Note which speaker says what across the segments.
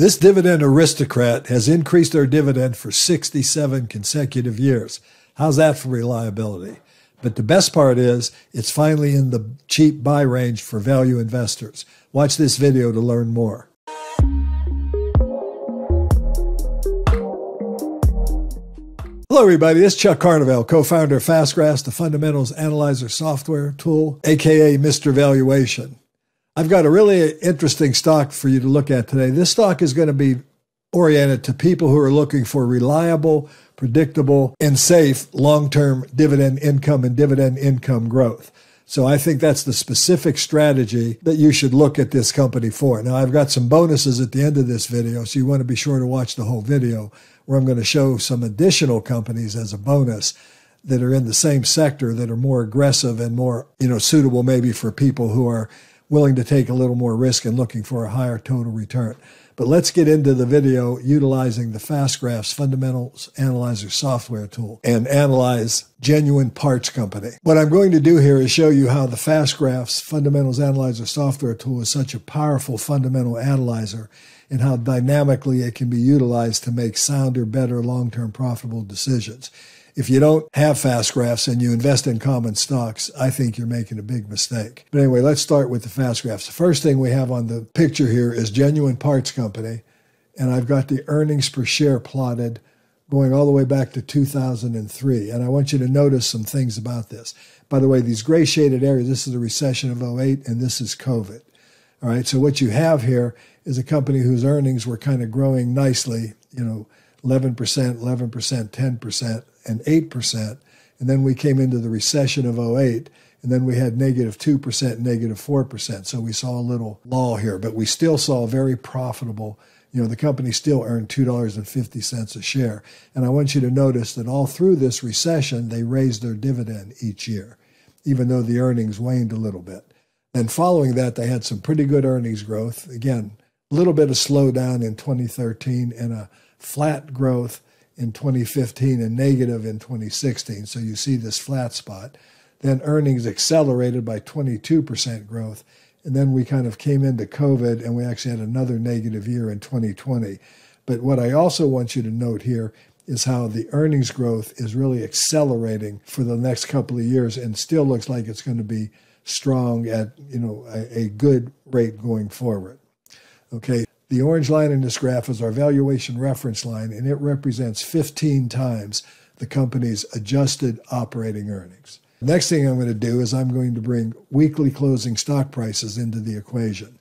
Speaker 1: This dividend aristocrat has increased their dividend for 67 consecutive years. How's that for reliability? But the best part is it's finally in the cheap buy range for value investors. Watch this video to learn more. Hello, everybody. This is Chuck Carnevale, co founder of FastGraphs, the fundamentals analyzer software tool, aka Mr. Valuation. I've got a really interesting stock for you to look at today. This stock is going to be oriented to people who are looking for reliable, predictable, and safe long term dividend income and dividend income growth. So I think that's the specific strategy that you should look at this company for. Now, I've got some bonuses at the end of this video, so you want to be sure to watch the whole video where I'm going to show some additional companies as a bonus that are in the same sector that are more aggressive and more, you know, suitable maybe for people who are willing to take a little more risk and looking for a higher total return. But let's get into the video utilizing the FastGraphs Fundamentals Analyzer software tool and analyze Genuine Parts Company. What I'm going to do here is show you how the FastGraphs Fundamentals Analyzer software tool is such a powerful fundamental analyzer and how dynamically it can be utilized to make sounder, better, long term profitable decisions. If you don't have fast graphs and you invest in common stocks, I think you're making a big mistake. But anyway, let's start with the fast graphs. The first thing we have on the picture here is Genuine Parts Company, and I've got the earnings per share plotted going all the way back to 2003. And I want you to notice some things about this. By the way, these gray shaded areas, this is the recession of 08 and this is COVID. All right, so what you have here is a company whose earnings were kind of growing nicely, you know, 11%, 11%, 10%, and 8%. And then we came into the recession of 08, and then we had negative 2%, negative 4%. So we saw a little lull here, but we still saw very profitable. You know, the company still earned $2.50 a share. And I want you to notice that all through this recession, they raised their dividend each year, even though the earnings waned a little bit. And following that, they had some pretty good earnings growth. Again, a little bit of slowdown in 2013 and a flat growth in 2015 and negative in 2016. So you see this flat spot. Then earnings accelerated by 22% growth. And then we kind of came into COVID and we actually had another negative year in 2020. But what I also want you to note here is how the earnings growth is really accelerating for the next couple of years and still looks like it's going to be strong at you know a, a good rate going forward. Okay, the orange line in this graph is our valuation reference line, and it represents 15 times the company's adjusted operating earnings. Next thing I'm going to do is I'm going to bring weekly closing stock prices into the equation.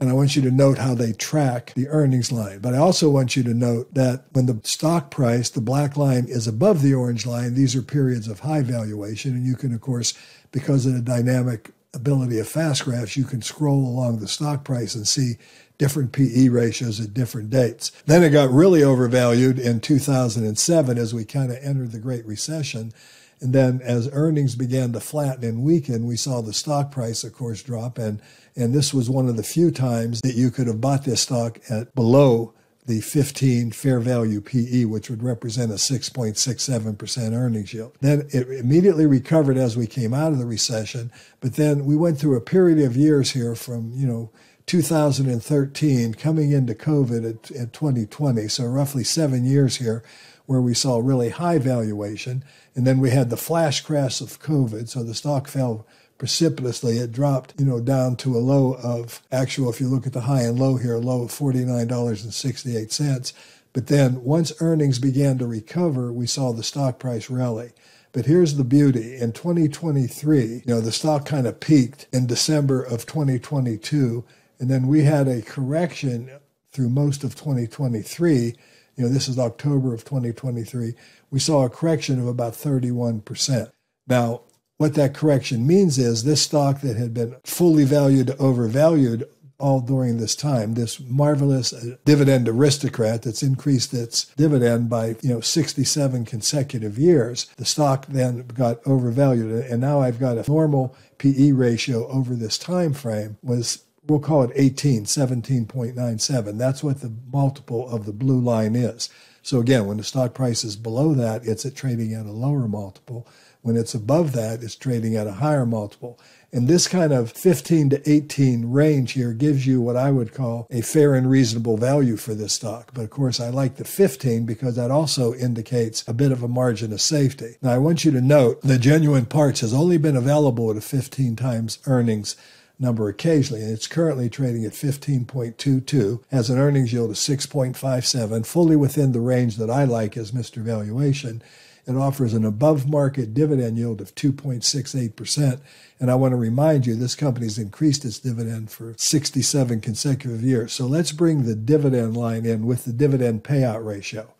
Speaker 1: And I want you to note how they track the earnings line. But I also want you to note that when the stock price, the black line, is above the orange line, these are periods of high valuation. And you can, of course, because of the dynamic ability of FastGraphs, you can scroll along the stock price and see different PE ratios at different dates. Then it got really overvalued in 2007 as we kind of entered the Great Recession. And then as earnings began to flatten and weaken, we saw the stock price, of course, drop. And, and this was one of the few times that you could have bought this stock at below the 15 fair value PE, which would represent a 6.67% earnings yield. Then it immediately recovered as we came out of the recession, but then we went through a period of years here from, you know, 2013 coming into COVID at, at 2020, so roughly seven years here, where we saw really high valuation. And then we had the flash crash of COVID, so the stock fell precipitously. It dropped, you know, down to a low of actual, if you look at the high and low here, low of $49.68. But then once earnings began to recover, we saw the stock price rally. But here's the beauty. In 2023, you know, the stock kind of peaked in December of 2022 and then we had a correction through most of 2023. You know, this is October of 2023. We saw a correction of about 31%. Now, what that correction means is this stock that had been fully valued to overvalued all during this time, this marvelous uh, dividend aristocrat that's increased its dividend by, you know, 67 consecutive years, the stock then got overvalued. And now I've got a normal PE ratio over this time frame was we'll call it 18, 17.97. That's what the multiple of the blue line is. So again, when the stock price is below that, it's at trading at a lower multiple. When it's above that, it's trading at a higher multiple. And this kind of 15 to 18 range here gives you what I would call a fair and reasonable value for this stock. But of course, I like the 15 because that also indicates a bit of a margin of safety. Now, I want you to note the genuine parts has only been available at a 15 times earnings number occasionally, and it's currently trading at 15.22, has an earnings yield of 6.57, fully within the range that I like as Mr. Valuation. It offers an above market dividend yield of 2.68%. And I want to remind you, this company's increased its dividend for 67 consecutive years. So let's bring the dividend line in with the dividend payout ratio.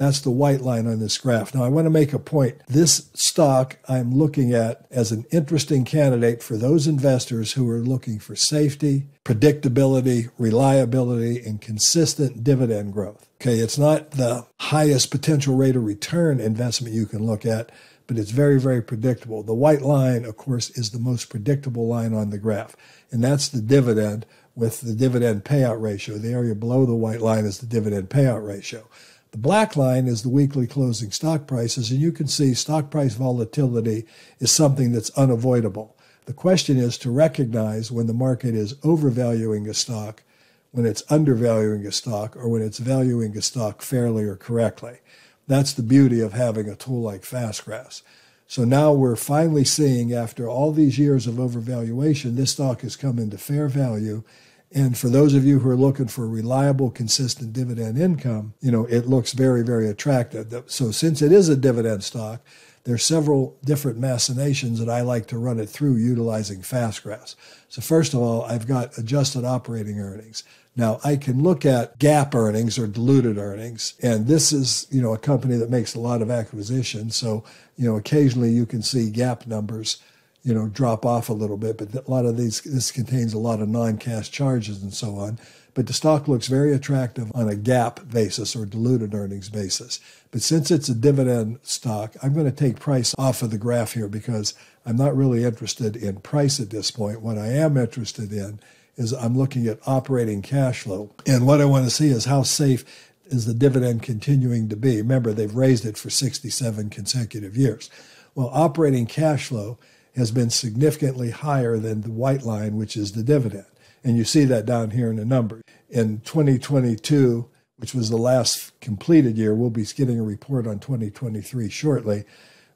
Speaker 1: That's the white line on this graph. Now, I want to make a point. This stock I'm looking at as an interesting candidate for those investors who are looking for safety, predictability, reliability, and consistent dividend growth. Okay, it's not the highest potential rate of return investment you can look at, but it's very, very predictable. The white line, of course, is the most predictable line on the graph, and that's the dividend with the dividend payout ratio. The area below the white line is the dividend payout ratio. The black line is the weekly closing stock prices, and you can see stock price volatility is something that's unavoidable. The question is to recognize when the market is overvaluing a stock, when it's undervaluing a stock, or when it's valuing a stock fairly or correctly. That's the beauty of having a tool like FastGraphs. So now we're finally seeing, after all these years of overvaluation, this stock has come into fair value and for those of you who are looking for reliable, consistent dividend income, you know, it looks very, very attractive. So since it is a dividend stock, there's several different machinations that I like to run it through utilizing FastGraphs. So first of all, I've got adjusted operating earnings. Now I can look at GAAP earnings or diluted earnings, and this is you know a company that makes a lot of acquisitions. So you know occasionally you can see GAAP numbers you know, drop off a little bit. But a lot of these, this contains a lot of non-cash charges and so on. But the stock looks very attractive on a GAAP basis or diluted earnings basis. But since it's a dividend stock, I'm going to take price off of the graph here because I'm not really interested in price at this point. What I am interested in is I'm looking at operating cash flow. And what I want to see is how safe is the dividend continuing to be. Remember, they've raised it for 67 consecutive years. Well, operating cash flow has been significantly higher than the white line, which is the dividend. And you see that down here in the number. In 2022, which was the last completed year, we'll be getting a report on 2023 shortly.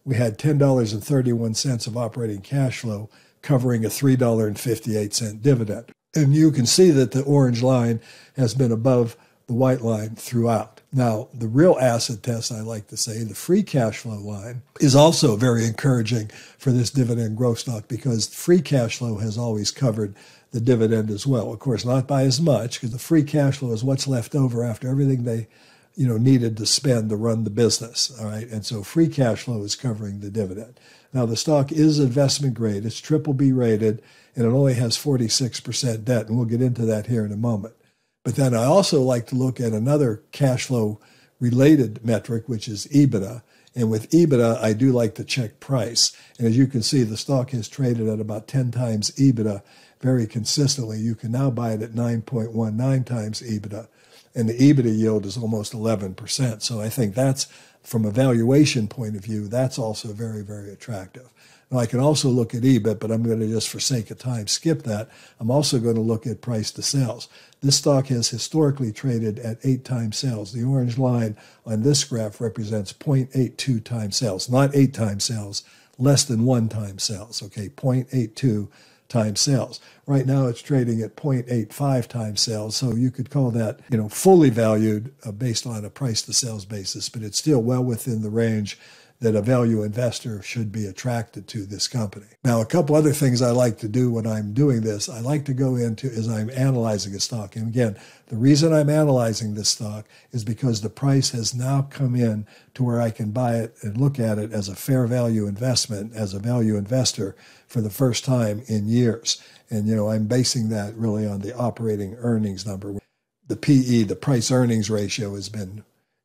Speaker 1: We had $10.31 of operating cash flow covering a $3.58 dividend. And you can see that the orange line has been above the white line throughout. Now, the real asset test, I like to say, the free cash flow line, is also very encouraging for this dividend growth stock because free cash flow has always covered the dividend as well. Of course, not by as much because the free cash flow is what's left over after everything they you know needed to spend to run the business all right? And so free cash flow is covering the dividend. Now the stock is investment grade. It's triple b rated and it only has 46% debt and we'll get into that here in a moment but then I also like to look at another cash flow related metric, which is EBITDA. And with EBITDA, I do like to check price. And as you can see, the stock has traded at about 10 times EBITDA very consistently. You can now buy it at 9.19 times EBITDA. And the EBITDA yield is almost 11%. So I think that's, from a valuation point of view, that's also very, very attractive. Now, I can also look at EBIT, but I'm going to just, for sake of time, skip that. I'm also going to look at price to sales. This stock has historically traded at eight times sales. The orange line on this graph represents 0.82 times sales, not eight times sales, less than one time sales. Okay, 0.82 times sales. Right now it's trading at 0.85 times sales, so you could call that, you know, fully valued uh, based on a price to sales basis, but it's still well within the range that a value investor should be attracted to this company. Now, a couple other things I like to do when I'm doing this, I like to go into as I'm analyzing a stock. And again, the reason I'm analyzing this stock is because the price has now come in to where I can buy it and look at it as a fair value investment, as a value investor for the first time in years. And, you know, I'm basing that really on the operating earnings number. The PE, the price earnings ratio, has been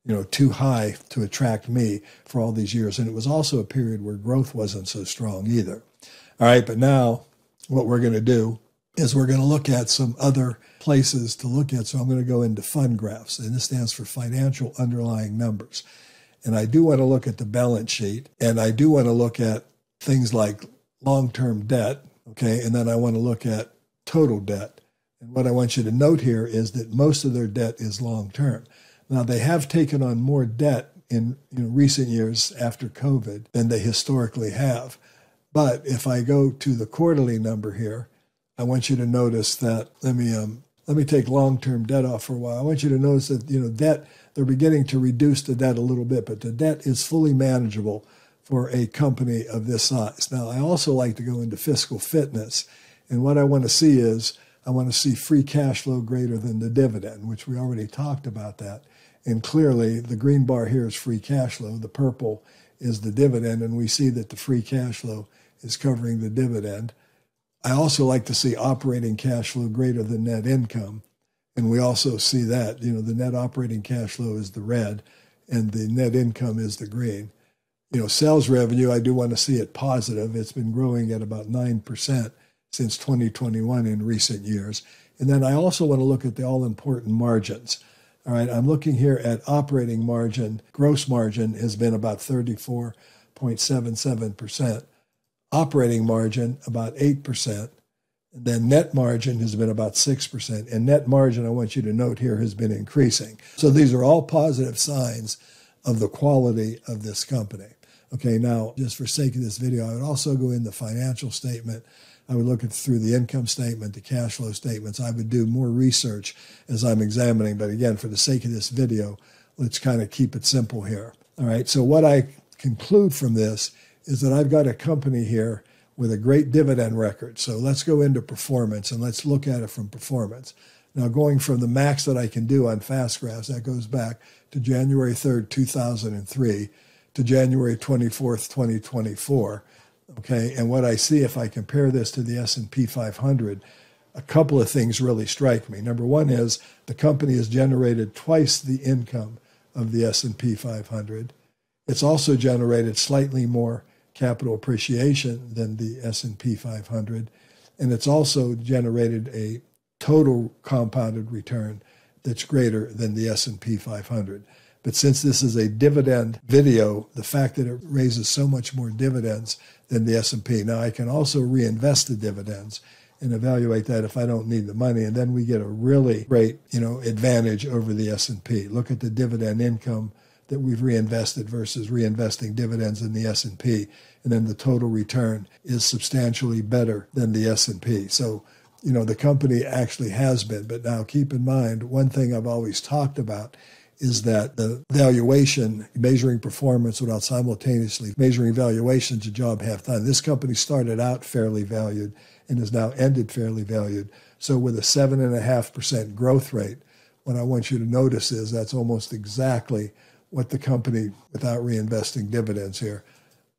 Speaker 1: you know, too high to attract me for all these years. And it was also a period where growth wasn't so strong either. All right, but now what we're going to do is we're going to look at some other places to look at. So I'm going to go into FUN Graphs, and this stands for financial underlying numbers. And I do want to look at the balance sheet, and I do want to look at things like long term debt, okay, and then I want to look at total debt. And what I want you to note here is that most of their debt is long term. Now, they have taken on more debt in you know, recent years after COVID than they historically have. But if I go to the quarterly number here, I want you to notice that. Let me um, let me take long-term debt off for a while. I want you to notice that you know debt. They're beginning to reduce the debt a little bit, but the debt is fully manageable for a company of this size. Now, I also like to go into fiscal fitness, and what I want to see is I want to see free cash flow greater than the dividend, which we already talked about that. And clearly, the green bar here is free cash flow. The purple is the dividend, and we see that the free cash flow is covering the dividend. I also like to see operating cash flow greater than net income. And we also see that, you know, the net operating cash flow is the red and the net income is the green. You know, sales revenue, I do want to see it positive. It's been growing at about 9% since 2021 in recent years. And then I also want to look at the all important margins. All right, I'm looking here at operating margin. Gross margin has been about 34.77%. Operating margin about 8%. And then net margin has been about 6%. And net margin, I want you to note here, has been increasing. So these are all positive signs of the quality of this company. Okay, now, just for sake of this video, I would also go in the financial statement I would look at through the income statement, the cash flow statements. I would do more research as I'm examining. But again, for the sake of this video, let's kind of keep it simple here. All right. So what I conclude from this is that I've got a company here with a great dividend record. So let's go into performance and let's look at it from performance. Now, going from the max that I can do on FastGraphs, that goes back to January 3rd, 2003 to January 24th, 2024. Okay, and what I see if I compare this to the S&P 500, a couple of things really strike me. Number one is the company has generated twice the income of the S&P 500. It's also generated slightly more capital appreciation than the S&P 500, and it's also generated a total compounded return that's greater than the S&P 500. But since this is a dividend video, the fact that it raises so much more dividends than the S&P. Now I can also reinvest the dividends and evaluate that if I don't need the money, and then we get a really great, you know, advantage over the S&P. Look at the dividend income that we've reinvested versus reinvesting dividends in the S&P, and then the total return is substantially better than the S&P. So, you know, the company actually has been, but now keep in mind one thing I've always talked about is that the valuation, measuring performance without simultaneously measuring valuation is a job half done. This company started out fairly valued and has now ended fairly valued. So with a seven and a half percent growth rate, what I want you to notice is that's almost exactly what the company, without reinvesting dividends here,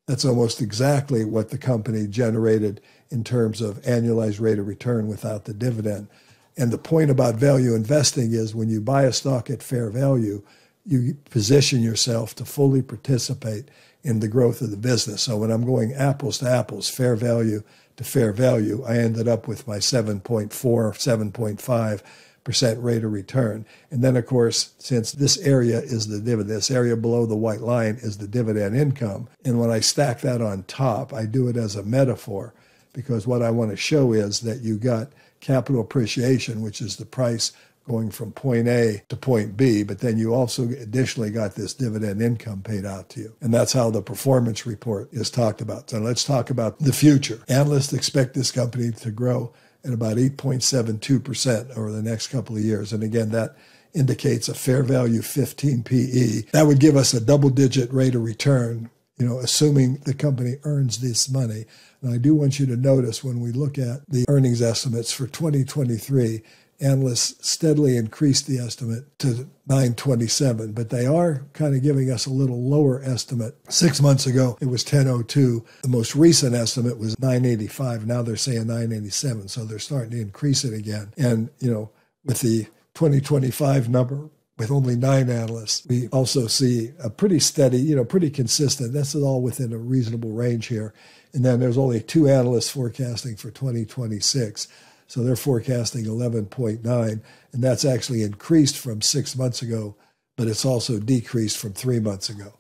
Speaker 1: that's almost exactly what the company generated in terms of annualized rate of return without the dividend. And the point about value investing is when you buy a stock at fair value, you position yourself to fully participate in the growth of the business. So when I'm going apples to apples, fair value to fair value, I ended up with my 7.4, 7.5 percent rate of return. And then, of course, since this area is the dividend, this area below the white line is the dividend income. And when I stack that on top, I do it as a metaphor because what I want to show is that you got capital appreciation, which is the price going from point A to point B, but then you also additionally got this dividend income paid out to you. And that's how the performance report is talked about. So let's talk about the future. Analysts expect this company to grow at about 8.72% over the next couple of years. And again, that indicates a fair value 15 PE. That would give us a double digit rate of return you know, assuming the company earns this money. And I do want you to notice when we look at the earnings estimates for 2023, analysts steadily increased the estimate to 927, but they are kind of giving us a little lower estimate. Six months ago, it was 1002. The most recent estimate was 985. Now they're saying 987. So they're starting to increase it again. And, you know, with the 2025 number with only nine analysts. We also see a pretty steady, you know, pretty consistent. This is all within a reasonable range here. And then there's only two analysts forecasting for 2026. So they're forecasting 11.9, and that's actually increased from six months ago, but it's also decreased from three months ago.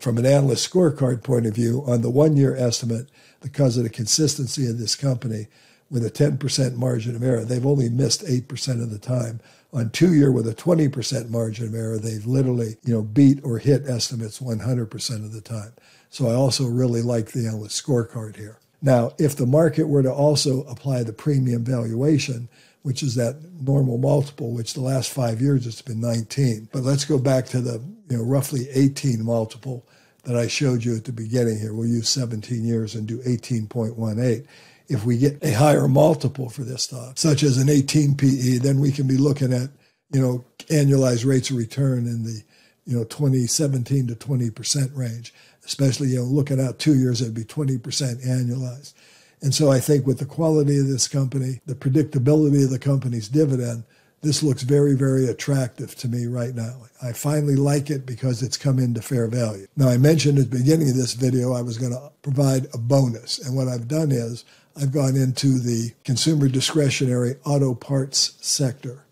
Speaker 1: from an analyst scorecard point of view, on the one year estimate, because of the consistency of this company with a 10% margin of error, they've only missed 8% of the time. On two year with a 20% margin of error, they've literally, you know, beat or hit estimates 100% of the time. So I also really like the analyst scorecard here. Now, if the market were to also apply the premium valuation, which is that normal multiple, which the last five years it's been 19. But let's go back to the you know roughly 18 multiple that I showed you at the beginning here. We'll use 17 years and do 18.18. If we get a higher multiple for this stock, such as an 18 PE, then we can be looking at you know annualized rates of return in the you know 2017 to 20 percent range. Especially you know looking out two years, it'd be 20 percent annualized. And so I think with the quality of this company, the predictability of the company's dividend, this looks very, very attractive to me right now. I finally like it because it's come into fair value. Now, I mentioned at the beginning of this video I was going to provide a bonus. And what I've done is I've gone into the consumer discretionary auto parts sector.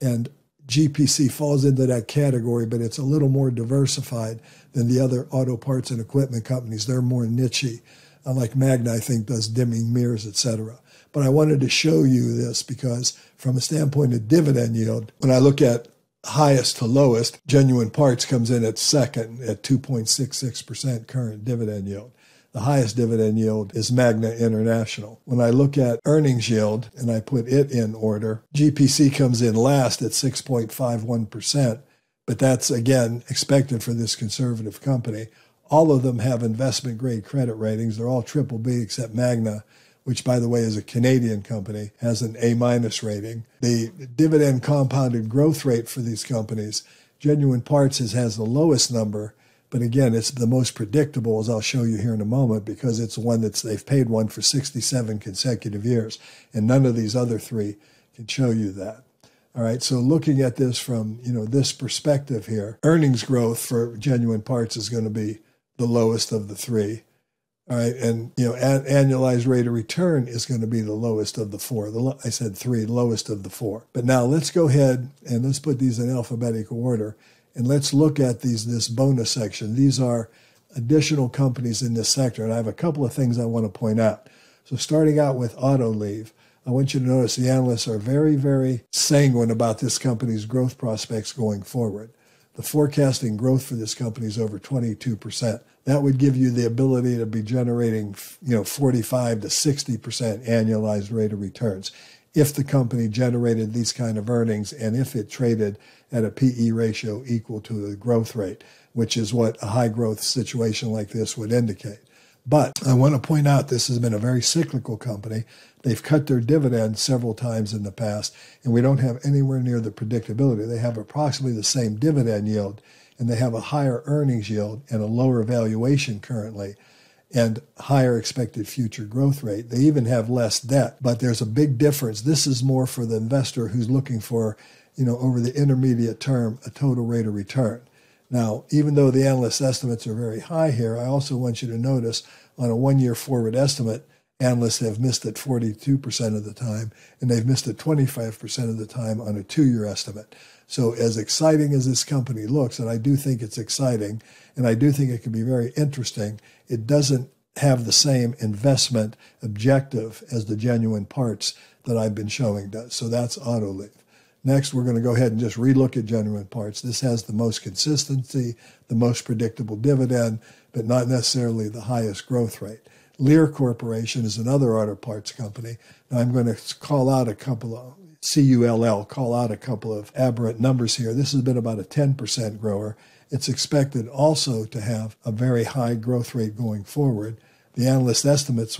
Speaker 1: And GPC falls into that category, but it's a little more diversified than the other auto parts and equipment companies. They're more nichey like Magna, I think, does dimming mirrors, etc. But I wanted to show you this because, from a standpoint of dividend yield, when I look at highest to lowest, genuine parts comes in at second at 2.66% current dividend yield. The highest dividend yield is Magna International. When I look at earnings yield and I put it in order, GPC comes in last at 6.51%, but that's again expected for this conservative company. All of them have investment grade credit ratings. They're all triple B except Magna, which, by the way, is a Canadian company, has an A minus rating. The dividend compounded growth rate for these companies, Genuine Parts has the lowest number, but again, it's the most predictable, as I'll show you here in a moment, because it's one that's they've paid one for 67 consecutive years, and none of these other three can show you that. All right, so looking at this from you know this perspective here, earnings growth for Genuine Parts is going to be the lowest of the three. All right, and you know, an, annualized rate of return is going to be the lowest of the four. The, I said three, lowest of the four. But now let's go ahead and let's put these in alphabetical order, and let's look at these this bonus section. These are additional companies in this sector, and I have a couple of things I want to point out. So starting out with Autoliv, I want you to notice the analysts are very, very sanguine about this company's growth prospects going forward. The forecasting growth for this company is over 22%. That would give you the ability to be generating, you know, 45 to 60% annualized rate of returns if the company generated these kind of earnings and if it traded at a PE ratio equal to the growth rate, which is what a high growth situation like this would indicate. But I want to point out this has been a very cyclical company. They've cut their dividend several times in the past, and we don't have anywhere near the predictability. They have approximately the same dividend yield, and they have a higher earnings yield and a lower valuation currently, and higher expected future growth rate. They even have less debt, but there's a big difference. This is more for the investor who's looking for, you know, over the intermediate term, a total rate of return. Now, even though the analyst estimates are very high here, I also want you to notice on a one year forward estimate, analysts have missed it 42% of the time, and they've missed it 25% of the time on a two year estimate. So, as exciting as this company looks, and I do think it's exciting, and I do think it can be very interesting, it doesn't have the same investment objective as the genuine parts that I've been showing does. So, that's Autoliv. Next, we're going to go ahead and just relook at genuine parts. This has the most consistency, the most predictable dividend, but not necessarily the highest growth rate. Lear Corporation is another auto parts company. Now, I'm going to call out a couple of CULL, call out a couple of aberrant numbers here. This has been about a 10% grower. It's expected also to have a very high growth rate going forward. The analyst estimates,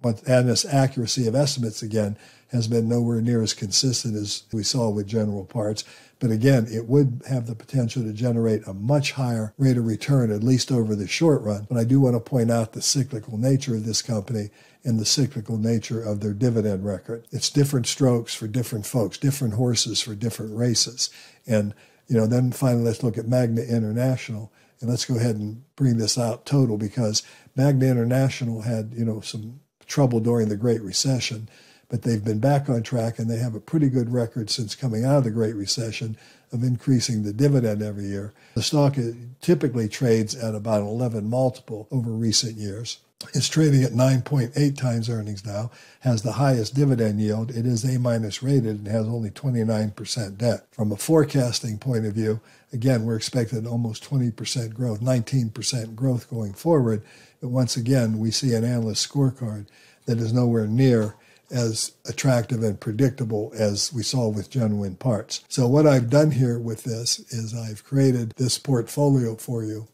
Speaker 1: when, analyst accuracy of estimates again, has been nowhere near as consistent as we saw with general parts. But again, it would have the potential to generate a much higher rate of return, at least over the short run. But I do want to point out the cyclical nature of this company and the cyclical nature of their dividend record. It's different strokes for different folks, different horses for different races. And, you know, then finally, let's look at Magna International. And let's go ahead and bring this out total because Magna International had, you know, some trouble during the Great Recession but they've been back on track and they have a pretty good record since coming out of the Great Recession of increasing the dividend every year. The stock typically trades at about 11 multiple over recent years. It's trading at 9.8 times earnings now, has the highest dividend yield. It is A minus rated and has only 29% debt. From a forecasting point of view, again, we're expecting almost 20% growth, 19% growth going forward. But once again, we see an analyst scorecard that is nowhere near as attractive and predictable as we saw with genuine parts. So, what I've done here with this is I've created this portfolio for you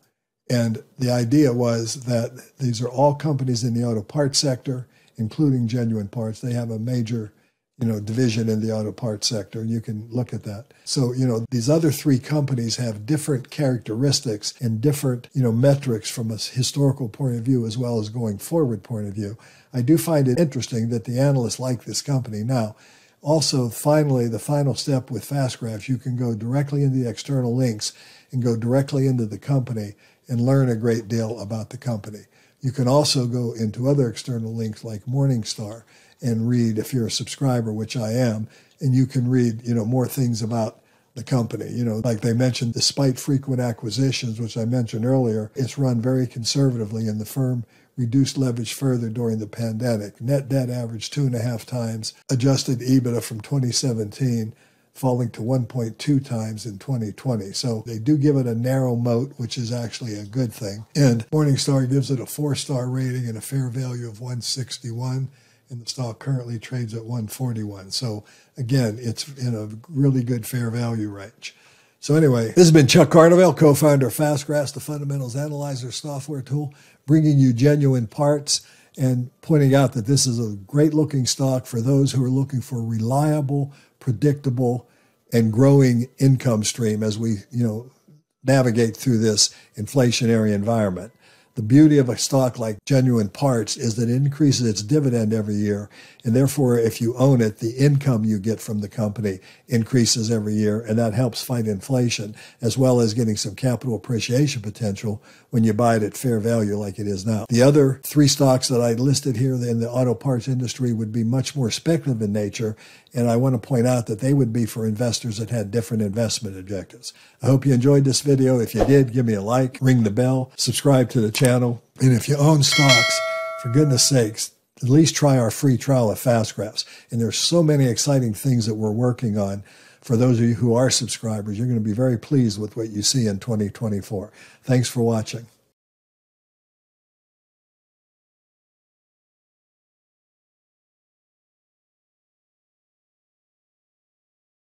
Speaker 1: and the idea was that these are all companies in the auto parts sector, including genuine parts. They have a major, you know, division in the auto parts sector, and you can look at that. So, you know, these other three companies have different characteristics and different, you know, metrics from a historical point of view as well as going forward point of view. I do find it interesting that the analysts like this company. Now, also, finally, the final step with FastGraphs, you can go directly into the external links and go directly into the company and learn a great deal about the company. You can also go into other external links like Morningstar and read if you're a subscriber, which I am, and you can read, you know, more things about the company. You know, like they mentioned, despite frequent acquisitions, which I mentioned earlier, it's run very conservatively, and the firm reduced leverage further during the pandemic. Net debt averaged two and a half times adjusted EBITDA from 2017 falling to 1.2 times in 2020. So they do give it a narrow moat, which is actually a good thing. And Morningstar gives it a four star rating and a fair value of 161. And the stock currently trades at 141. So again, it's in a really good fair value range. So anyway, this has been Chuck Carnevale, co-founder of FastGraphs, the Fundamentals Analyzer software tool, bringing you genuine parts and pointing out that this is a great looking stock for those who are looking for reliable, predictable, and growing income stream as we, you know, navigate through this inflationary environment. The beauty of a stock like Genuine Parts is that it increases its dividend every year. And therefore, if you own it, the income you get from the company increases every year. And that helps fight inflation, as well as getting some capital appreciation potential when you buy it at fair value like it is now. The other three stocks that I listed here in the auto parts industry would be much more speculative in nature. And I want to point out that they would be for investors that had different investment objectives. I hope you enjoyed this video. If you did, give me a like, ring the bell, subscribe to the channel. And if you own stocks, for goodness sakes, at least try our free trial of FastGraphs. And there's so many exciting things that we're working on. For those of you who are subscribers, you're going to be very pleased with what you see in 2024. Thanks for watching.